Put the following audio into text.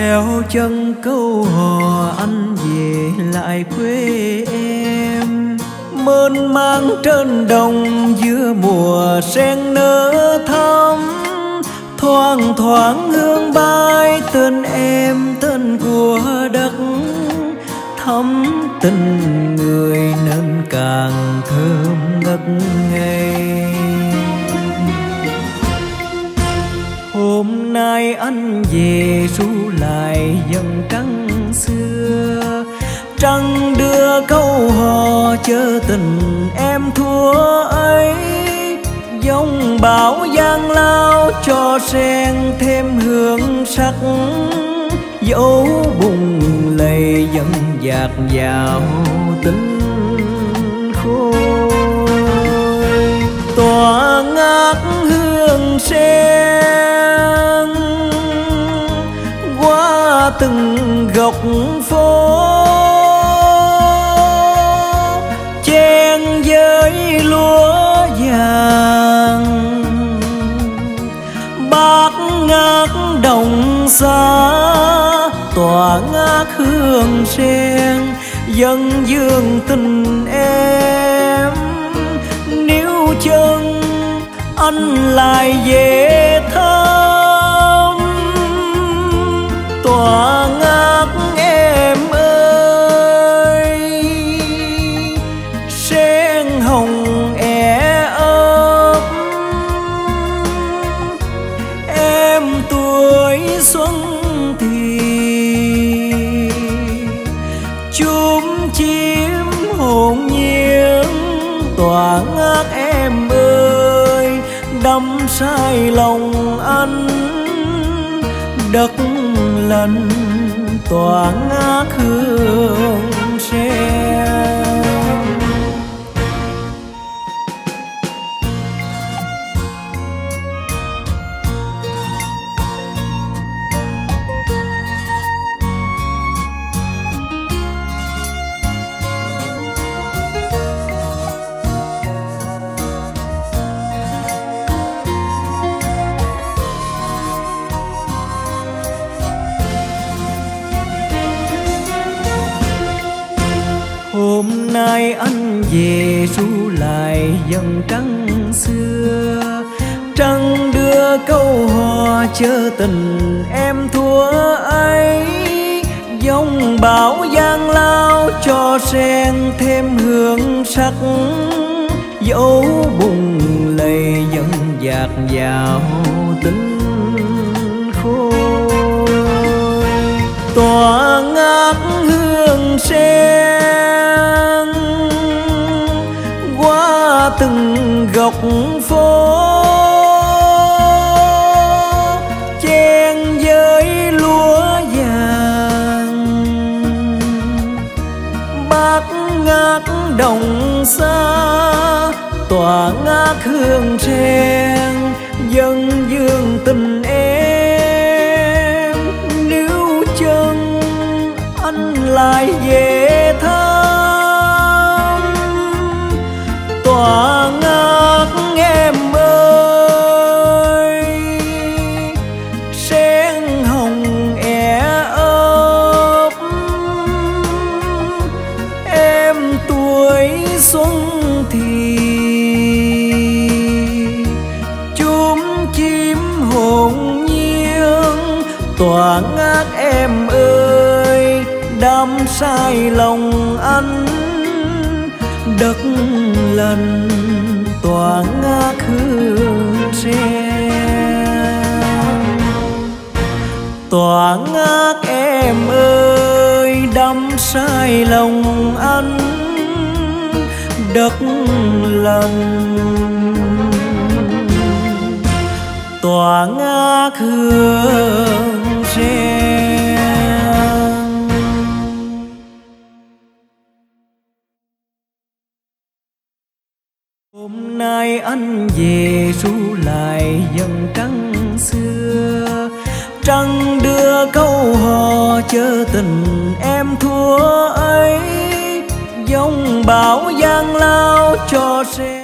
theo chân câu hò, anh về lại quê em. Mơn mang trên đồng giữa mùa sen nở thắm, thoang thoảng hương bay tên em, tên của đất thắm tình nay anh về ru lại dần trăng xưa. Trăng đưa câu hò chớ tình em thua ấy. Dòng bão giang lao cho sen thêm hương sắc. Dấu bùng lầy dần dạt vào tính khôi tỏa từng góc phố. Chen với lúa vàng, bát ngát đồng xa tỏa ngát hương sen, dân dương tình em. Níu chân anh lại về thơ đắm say lòng anh đất lần tỏa ngát hương hôm nay anh về ru lại dần trăng xưa. Trăng đưa câu hò chớ tình em thua ấy. Dòng bão giang lao cho sen thêm hương sắc. Dấu bùng lầy dần dạt vào góc phố. Chen với lúa vàng. Bát ngát đồng xa tỏa ngát hương sen dân dương tình em. Nếu chân anh lại về tòa ngát em ơi, đắm say lòng anh đất lần tòa ngát hương sen. Tòa ngát em ơi, đắm say lòng anh đất lần tòa ngát hương hôm nay anh về ru lại dần trăng xưa. Trăng đưa câu hò chớ tình em thua ấy. Dòng bão giang lao cho xe.